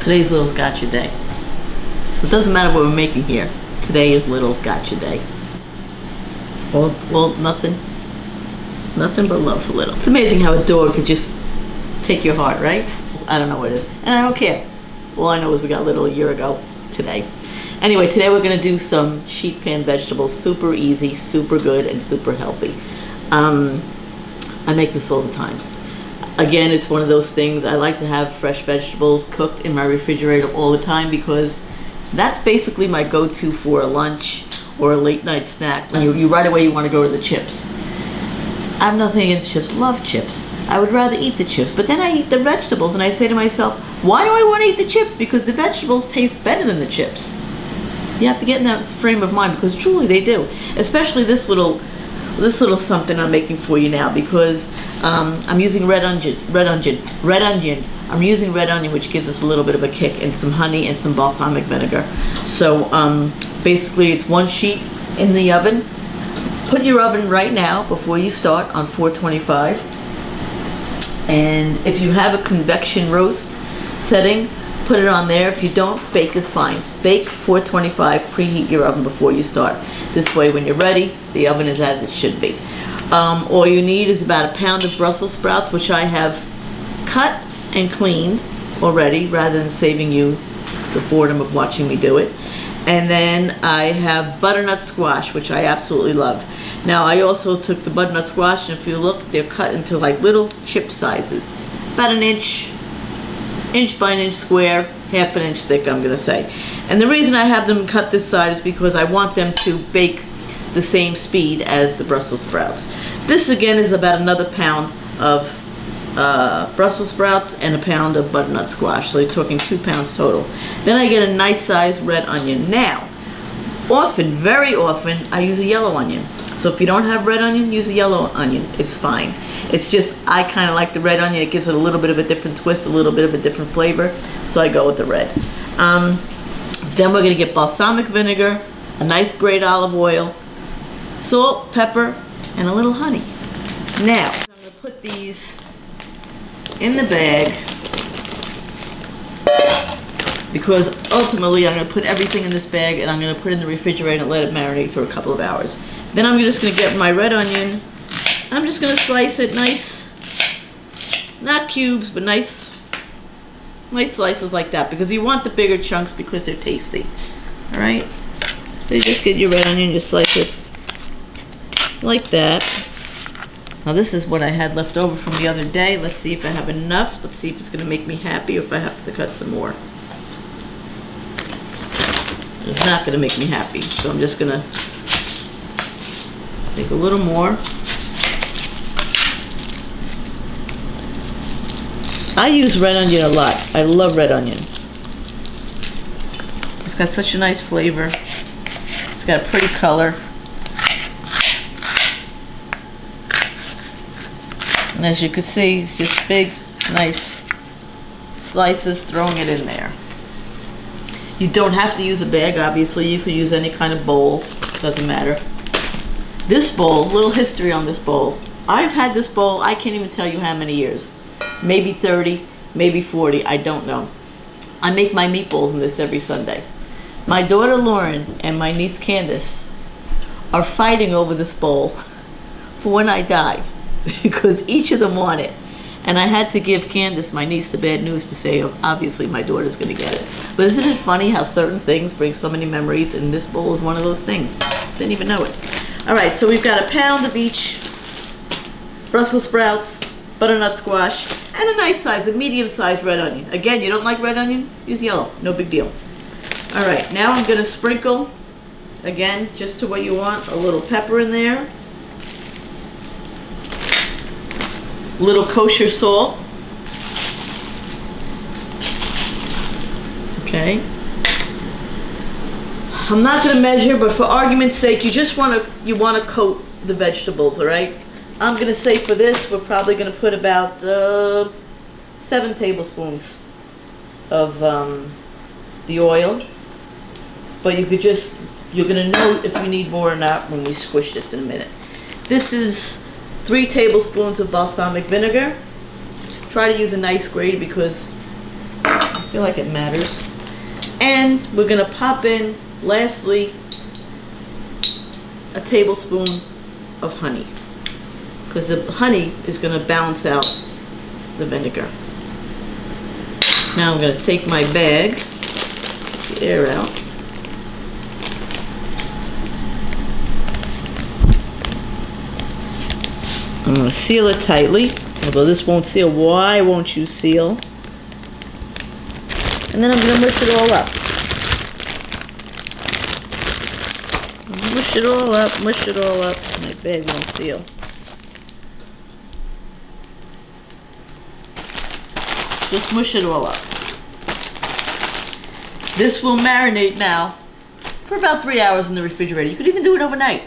Today's Little's Gotcha Day. So it doesn't matter what we're making here. Today is Little's Gotcha Day. Well, well, nothing. Nothing but love for Little. It's amazing how a dog could just take your heart, right? I don't know what it is. And I don't care. All I know is we got Little a year ago today. Anyway, today we're gonna do some sheet pan vegetables. Super easy, super good, and super healthy. Um, I make this all the time. Again, it's one of those things, I like to have fresh vegetables cooked in my refrigerator all the time because that's basically my go-to for a lunch or a late night snack. You, you right away you want to go to the chips. I have nothing against chips, love chips. I would rather eat the chips, but then I eat the vegetables and I say to myself, why do I want to eat the chips? Because the vegetables taste better than the chips. You have to get in that frame of mind because truly they do. Especially this little this little something I'm making for you now because um, I'm using red onion, red onion, red onion. I'm using red onion, which gives us a little bit of a kick, and some honey and some balsamic vinegar. So um, basically, it's one sheet in the oven. Put your oven right now before you start on 425. And if you have a convection roast setting, put it on there. If you don't, bake is fine. Bake 425, preheat your oven before you start. This way when you're ready, the oven is as it should be. Um, all you need is about a pound of Brussels sprouts, which I have cut and cleaned already, rather than saving you the boredom of watching me do it. And then I have butternut squash, which I absolutely love. Now I also took the butternut squash, and if you look, they're cut into like little chip sizes. About an inch, inch by an inch square, half an inch thick, I'm gonna say. And the reason I have them cut this side is because I want them to bake the same speed as the Brussels sprouts. This again is about another pound of uh, Brussels sprouts and a pound of butternut squash. So you're talking two pounds total. Then I get a nice sized red onion. Now, often, very often, I use a yellow onion. So if you don't have red onion, use a yellow onion. It's fine. It's just, I kind of like the red onion. It gives it a little bit of a different twist, a little bit of a different flavor. So I go with the red. Um, then we're gonna get balsamic vinegar, a nice great olive oil, salt, pepper, and a little honey. Now, I'm gonna put these in the bag because ultimately I'm gonna put everything in this bag and I'm gonna put it in the refrigerator and let it marinate for a couple of hours. Then I'm just gonna get my red onion. I'm just gonna slice it nice, not cubes, but nice, nice slices like that because you want the bigger chunks because they're tasty. All right? So you just get your red onion, you slice it like that. Now this is what I had left over from the other day. Let's see if I have enough. Let's see if it's gonna make me happy or if I have to cut some more. It's not gonna make me happy, so I'm just gonna take a little more. I use red onion a lot. I love red onion. It's got such a nice flavor. It's got a pretty color. And as you can see, it's just big, nice slices, throwing it in there. You don't have to use a bag, obviously. You could use any kind of bowl, doesn't matter. This bowl, little history on this bowl. I've had this bowl, I can't even tell you how many years. Maybe 30, maybe 40, I don't know. I make my meatballs in this every Sunday. My daughter Lauren and my niece Candace are fighting over this bowl for when I die because each of them want it. And I had to give Candace, my niece, the bad news to say, obviously my daughter's gonna get it. But isn't it funny how certain things bring so many memories and this bowl is one of those things. Didn't even know it. All right, so we've got a pound of each Brussels sprouts, butternut squash, and a nice size, a medium sized red onion. Again, you don't like red onion? Use yellow, no big deal. All right, now I'm gonna sprinkle, again, just to what you want, a little pepper in there. Little kosher salt. Okay. I'm not going to measure, but for argument's sake, you just want to you want to coat the vegetables, all right? I'm going to say for this, we're probably going to put about uh, seven tablespoons of um, the oil. But you could just, you're going to know if you need more or not when we squish this in a minute. This is three tablespoons of balsamic vinegar. Try to use a nice grade because I feel like it matters. And we're gonna pop in, lastly, a tablespoon of honey. Because the honey is gonna balance out the vinegar. Now I'm gonna take my bag, the air out. I'm gonna seal it tightly, although this won't seal. Why won't you seal? And then I'm gonna mush it all up. Mush it all up, mush it all up. My bag won't seal. Just mush it all up. This will marinate now for about three hours in the refrigerator. You could even do it overnight.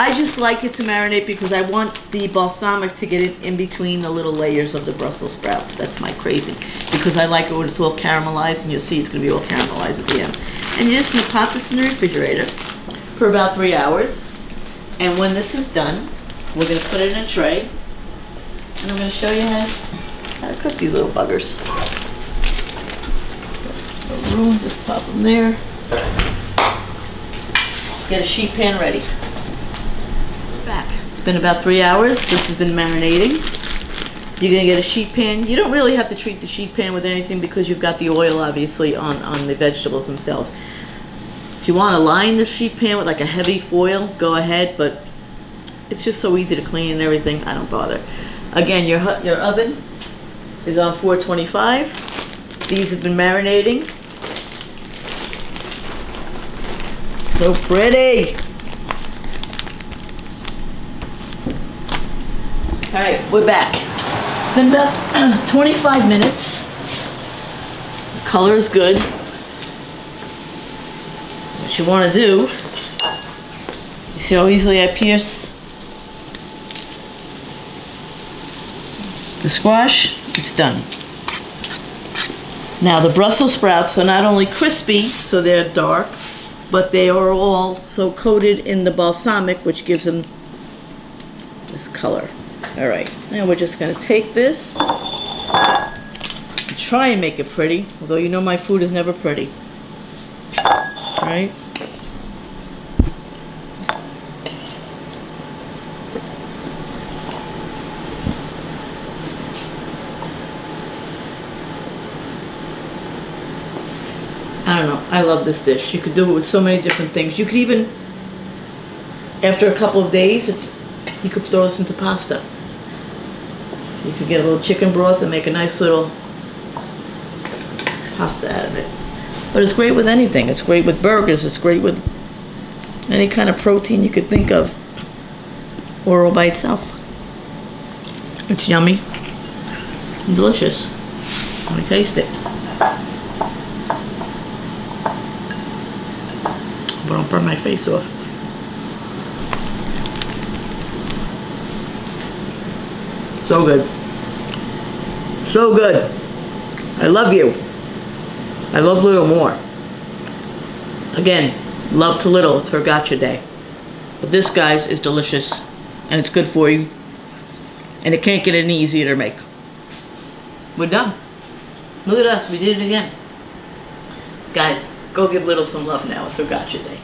I just like it to marinate because I want the balsamic to get it in between the little layers of the Brussels sprouts. That's my crazy. Because I like it when it's all caramelized and you'll see it's going to be all caramelized at the end. And you're just going to pop this in the refrigerator for about three hours. And when this is done, we're going to put it in a tray. And I'm going to show you how, how to cook these little buggers. Room, just pop them there. Get a sheet pan ready. It's been about three hours. This has been marinating. You're gonna get a sheet pan. You don't really have to treat the sheet pan with anything because you've got the oil obviously on, on the vegetables themselves. If you wanna line the sheet pan with like a heavy foil, go ahead, but it's just so easy to clean and everything, I don't bother. Again, your, your oven is on 425. These have been marinating. So pretty. All right, we're back. It's been about 25 minutes. The color is good. What you want to do, you see how easily I pierce the squash? It's done. Now the Brussels sprouts are not only crispy, so they're dark, but they are also coated in the balsamic, which gives them this color. All right, now we're just gonna take this, and try and make it pretty, although you know my food is never pretty. Right? I don't know, I love this dish. You could do it with so many different things. You could even, after a couple of days, if you could throw this into pasta. You could get a little chicken broth and make a nice little pasta out of it. But it's great with anything. It's great with burgers. It's great with any kind of protein you could think of. Or all by itself. It's yummy. And delicious. Let me taste it. But don't burn my face off. So good. So good. I love you. I love Little more. Again, love to Little. It's her gotcha day. But this, guys, is delicious. And it's good for you. And it can't get any easier to make. We're done. Look at us. We did it again. Guys, go give Little some love now. It's her gotcha day.